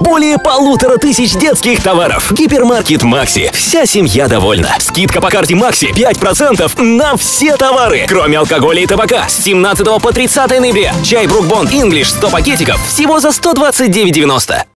Более полутора тысяч детских товаров. Гипермаркет Макси. Вся семья довольна. Скидка по карте Макси 5% на все товары, кроме алкоголя и табака. С 17 по 30 ноября. Чай Брук Бонд Инглиш 100 пакетиков всего за 129,90.